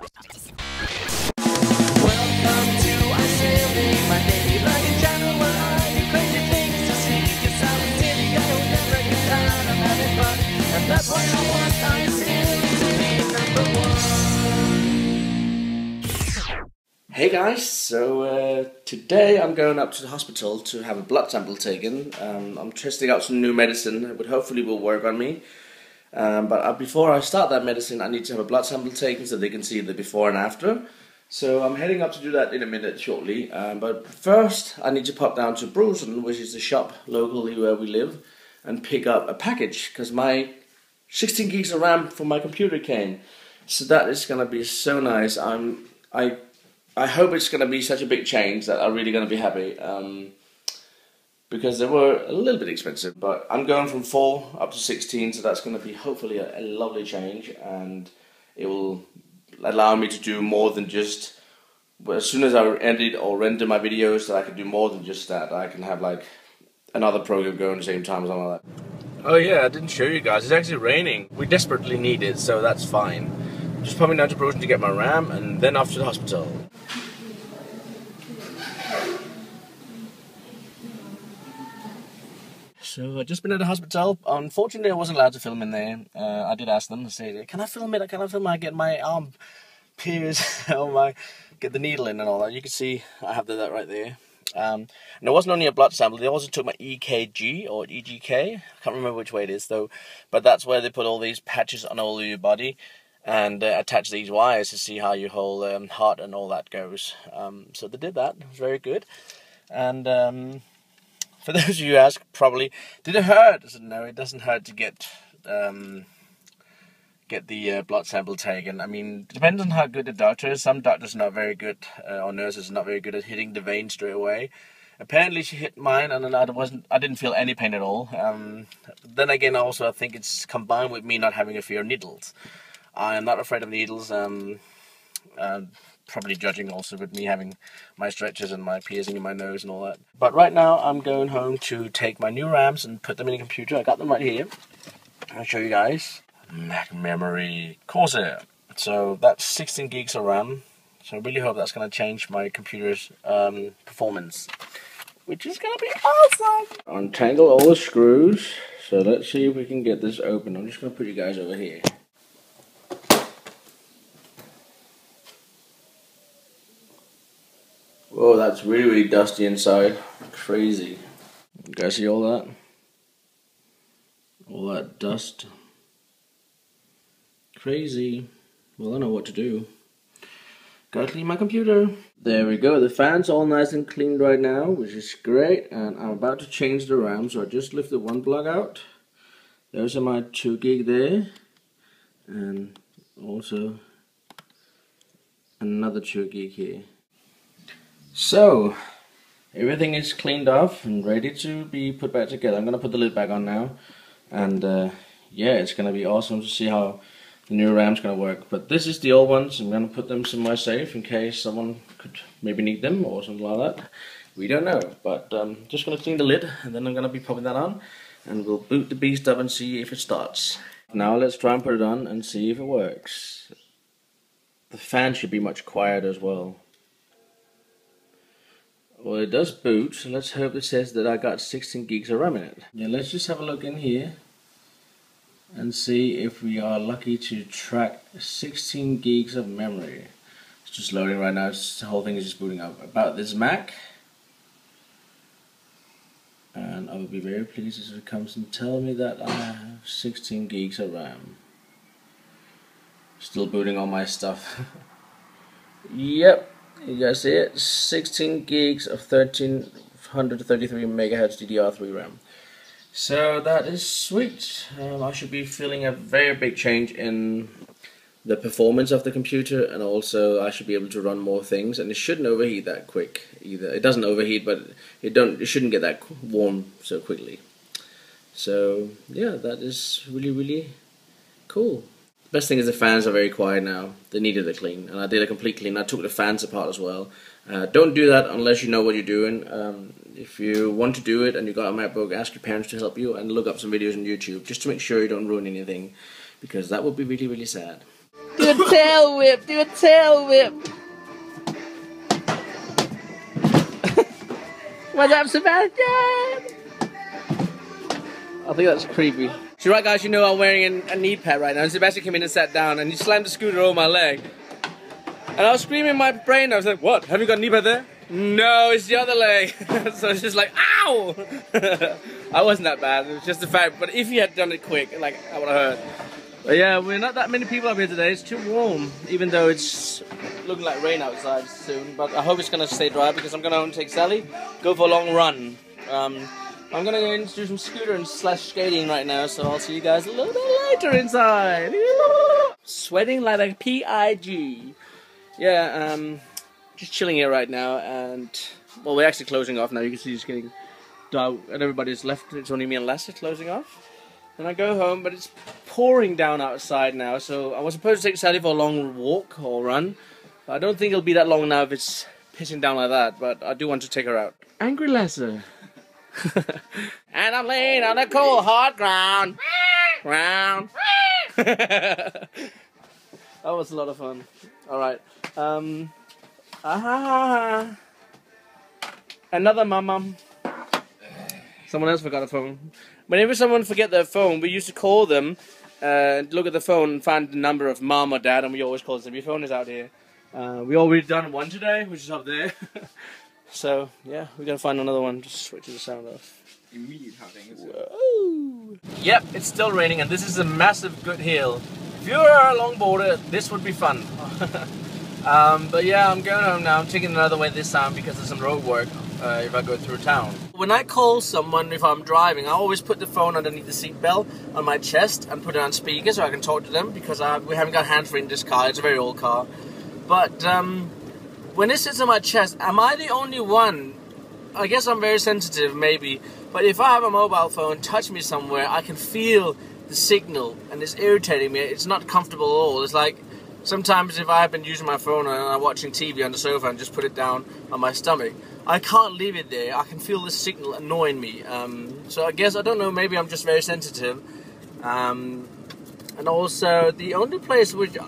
Hey guys, so uh, today I'm going up to the hospital to have a blood sample taken. Um, I'm testing out some new medicine, which hopefully will work on me. Um, but uh, before I start that medicine, I need to have a blood sample taken so they can see the before and after. So I'm heading up to do that in a minute shortly. Um, but first, I need to pop down to Brugsen, which is the shop locally where we live, and pick up a package because my 16 gigs of RAM for my computer came. So that is gonna be so nice. I'm I I hope it's gonna be such a big change that I'm really gonna be happy. Um, because they were a little bit expensive, but I'm going from four up to 16, so that's going to be hopefully a, a lovely change, and it will allow me to do more than just. As soon as I edit or render my videos, that I can do more than just that. I can have like another program going at the same time or something like that. Oh yeah, I didn't show you guys. It's actually raining. We desperately need it, so that's fine. Just popping down to Brugsen to get my RAM, and then off to the hospital. So I just been at the hospital. Unfortunately, I wasn't allowed to film in there. Uh, I did ask them to say, "Can I film it? Can I film it? I get my arm pierced or my get the needle in and all that." You can see I have that right there. Um, and it wasn't only a blood sample; they also took my EKG or EGK. I can't remember which way it is though. But that's where they put all these patches on all of your body and uh, attach these wires to see how your whole um, heart and all that goes. Um, so they did that. It was very good. And um, for those of you who ask, probably, did it hurt? I said, no, it doesn't hurt to get um, get the uh, blood sample taken. I mean, depends on how good the doctor is. Some doctors are not very good, uh, or nurses are not very good at hitting the vein straight away. Apparently, she hit mine, and I wasn't. I didn't feel any pain at all. Um, then again, also, I think it's combined with me not having a fear of needles. I am not afraid of needles. Um, uh, probably judging also with me having my stretches and my piercing in my nose and all that. But right now, I'm going home to take my new RAMs and put them in the computer. I got them right here. I'll show you guys. Mac Memory Corsair. So that's 16 gigs of RAM. So I really hope that's going to change my computer's um, performance, which is going to be awesome. Untangle all the screws. So let's see if we can get this open. I'm just going to put you guys over here. Whoa, that's really, really dusty inside. Crazy. You guys see all that? All that dust. Crazy. Well, I know what to do. Gotta clean my computer. There we go. The fan's all nice and clean right now, which is great. And I'm about to change the RAM, so I just lifted one plug out. There's my 2 gig there. And also another 2 gig here. So, everything is cleaned off and ready to be put back together. I'm going to put the lid back on now. And uh, yeah, it's going to be awesome to see how the new RAM's going to work. But this is the old ones. I'm going to put them in my safe in case someone could maybe need them or something like that. We don't know. But um, just going to clean the lid and then I'm going to be popping that on. And we'll boot the beast up and see if it starts. Now let's try and put it on and see if it works. The fan should be much quieter as well. Well, it does boot, so let's hope it says that I got 16 gigs of RAM in it. Yeah, let's just have a look in here and see if we are lucky to track 16 gigs of memory. It's just loading right now, the whole thing is just booting up. About this Mac, and I will be very pleased if it comes and tell me that I have 16 gigs of RAM. Still booting all my stuff. yep, you guys see it? 16 gigs of 1333 megahertz DDR3 RAM. So that is sweet. Um, I should be feeling a very big change in the performance of the computer and also I should be able to run more things and it shouldn't overheat that quick either. It doesn't overheat but it don't it shouldn't get that warm so quickly. So yeah that is really really cool Best thing is the fans are very quiet now. They needed a clean, and I did a complete clean. I took the fans apart as well. Uh, don't do that unless you know what you're doing. Um, if you want to do it and you got a MacBook, ask your parents to help you and look up some videos on YouTube just to make sure you don't ruin anything, because that would be really really sad. Do a tail whip. Do a tail whip. What's up, Sebastian? I think that's creepy. So right guys, you know I'm wearing a, a knee pad right now and Sebastian came in and sat down and he slammed the scooter over my leg. And I was screaming in my brain, I was like, what, have you got a knee pad there? No, it's the other leg. so it's just like, ow! I wasn't that bad, it was just the fact, but if he had done it quick, like, I would have hurt. But yeah, we're not that many people up here today, it's too warm, even though it's looking like rain outside soon. But I hope it's gonna stay dry because I'm gonna take Sally, go for a long run. Um, I'm gonna go in do some scooter and slash skating right now, so I'll see you guys a little bit later inside. Sweating like a pig. Yeah, um, just chilling here right now, and well, we're actually closing off now. You can see it's getting dark, and everybody's left. It's only me and Lasse closing off. Then I go home, but it's pouring down outside now, so I was supposed to take Sally for a long walk or run. But I don't think it'll be that long now if it's pissing down like that, but I do want to take her out. Angry Lasse. and I'm laying on the cold hard ground. Ground. that was a lot of fun. Alright. Um ah, Another mum. Someone else forgot a phone. Whenever someone forget their phone, we used to call them, uh, look at the phone and find the number of mom or dad, and we always call them. Your phone is out here. Uh, we already done one today, which is up there. so yeah, we're gonna find another one. Just switch the sound off. Immediate having Whoa. Yep, it's still raining, and this is a massive good hill. If you're a longboarder, this would be fun. um, but yeah, I'm going home now. I'm taking another way this time because of some road work uh, if I go through town. When I call someone if I'm driving, I always put the phone underneath the seatbelt on my chest and put it on speaker so I can talk to them because I, we haven't got hands-free in this car. It's a very old car. But um, when it sits on my chest, am I the only one? I guess I'm very sensitive, maybe. But if I have a mobile phone touch me somewhere, I can feel the signal and it's irritating me. It's not comfortable at all. It's like sometimes if I have been using my phone and I'm watching TV on the sofa and just put it down on my stomach, I can't leave it there. I can feel the signal annoying me. Um, so I guess I don't know. Maybe I'm just very sensitive. Um, and also the only place which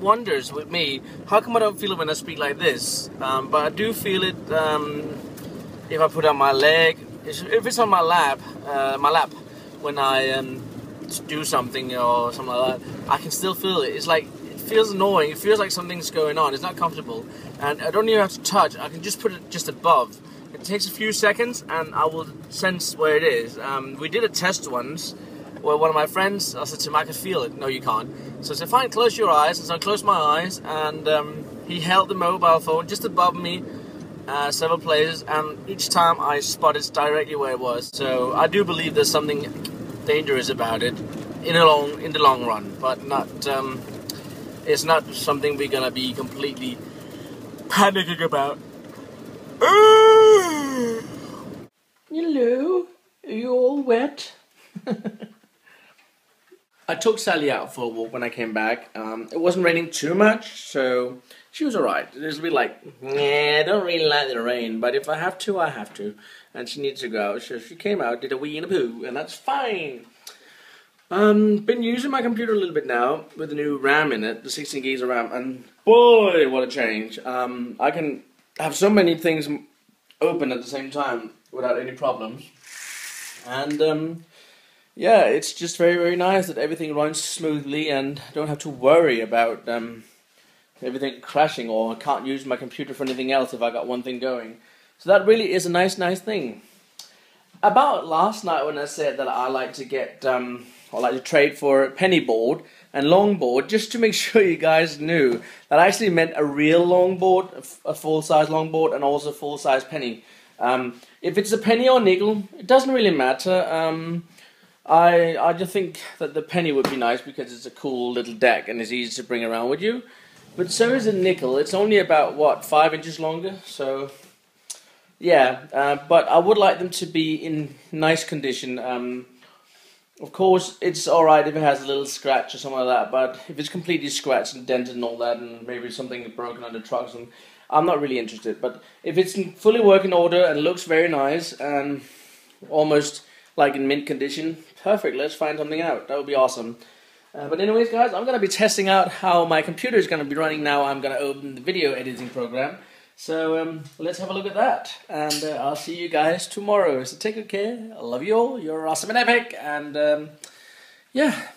wonders with me how come I don't feel it when I speak like this. Um, but I do feel it um, if I put on my leg if it's on my lap, uh, my lap, when I um, do something or something like that, I can still feel it. It's like it feels annoying. It feels like something's going on. It's not comfortable, and I don't even have to touch. I can just put it just above. It takes a few seconds, and I will sense where it is. Um, we did a test once where one of my friends, I said to him, I can feel it. No, you can't. So I said, fine, close your eyes. And so I closed my eyes, and um, he held the mobile phone just above me uh, several places, and each time I spotted directly where it was. So I do believe there's something dangerous about it in a long in the long run, but not. Um, it's not something we're gonna be completely panicking about. Hello, are you all wet? I took Sally out for a walk when I came back. Um, it wasn't raining too much, so she was alright. It be like, yeah, I don't really like the rain, but if I have to, I have to. And she needs to go out, so she came out, did a wee and a poo, and that's fine. Um, been using my computer a little bit now with the new RAM in it, the 16 gigs of RAM, and boy, what a change. Um, I can have so many things open at the same time without any problems. And, um, yeah, it's just very, very nice that everything runs smoothly and I don't have to worry about, um, everything crashing or I can't use my computer for anything else if I got one thing going. So that really is a nice, nice thing. About last night when I said that I like to get, um, I like to trade for penny board and longboard, just to make sure you guys knew that I actually meant a real longboard, a full-size longboard, and also full-size penny. Um, if it's a penny or nickel, it doesn't really matter. Um, I I just think that the penny would be nice because it's a cool little deck and it's easy to bring around with you. But so is a nickel. It's only about, what, five inches longer? So, yeah. Uh, but I would like them to be in nice condition. Um, of course, it's alright if it has a little scratch or something like that, but if it's completely scratched and dented and all that, and maybe something broken the trucks, and I'm not really interested. But if it's in fully working order and looks very nice and almost like in mint condition, perfect. Let's find something out. That would be awesome. Uh, but anyways, guys, I'm gonna be testing out how my computer is gonna be running now. I'm gonna open the video editing program. So um, let's have a look at that, and uh, I'll see you guys tomorrow. So take good care. I love you all. You're awesome and epic, and um, yeah,